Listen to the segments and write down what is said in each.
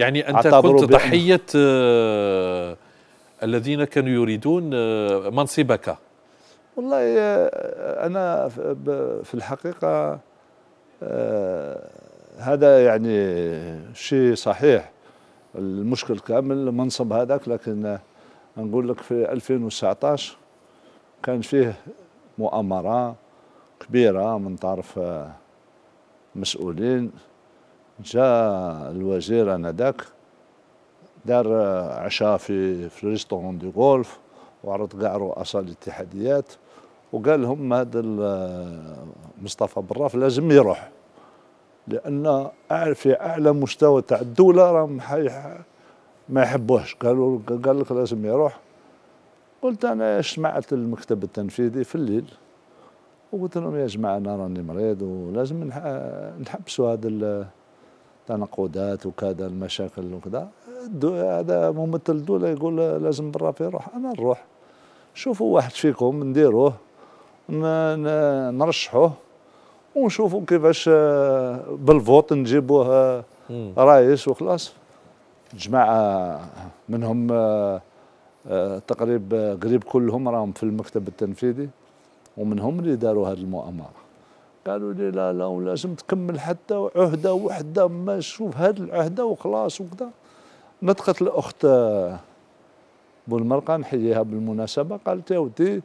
يعني أنت كنت ضحية آه الذين كانوا يريدون آه منصبك. والله آه، أنا في الحقيقة آه هذا يعني شيء صحيح. المشكل كامل المنصب هذاك لكن نقول لك في 2019 كان فيه مؤامرة كبيرة من طرف مسؤولين. جاء الوزير آنذاك دار عشاء في في ريستورون دي غولف وعرض كاع رؤساء الاتحاديات وقال لهم هذا مصطفى براف لازم يروح لأن في أعلى مستوى تاع الدولة راهم ما يحبوهش. قالوا قال لك لازم يروح. قلت أنا اجتمعت المكتب التنفيذي في الليل وقلت لهم يا جماعة أنا راني مريض ولازم نحبسوا هذا التناقضات وكذا المشاكل وكذا. هذا ممثل الدولة يقول لازم بالرافي يروح أنا نروح. شوفوا واحد فيكم نديروه نرشحوه ونشوفوا كيفاش آه، بالفوت نجيبوه آه، رئيس وخلاص. جماعة منهم آه، تقريبا قريب كلهم راهم في المكتب التنفيذي ومنهم اللي داروا هذه المؤامرة. قالوا لي لا لا ولازم تكمل حتى عهدة وحدة ما شوف هذه العهدة وخلاص وكذا. نطقت الأخت بولمرقة نحييها بالمناسبة قالت يا ودي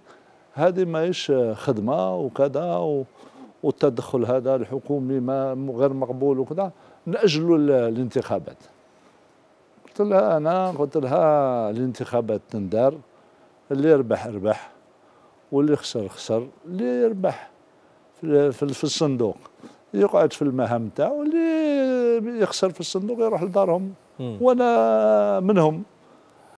هذه ماهيش خدمة وكذا والتدخل هذا الحكومي ما غير مقبول وكذا. نأجلوا الانتخابات. قلت لها أنا قلت لها الانتخابات تندار اللي يربح ربح واللي خسر خسر اللي يربح. في, في الصندوق. يقعد في المهام تاعو واللي يخسر في الصندوق يروح لدارهم. وأنا منهم.